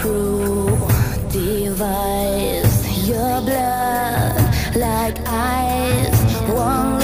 cruel device. Your blood like ice. One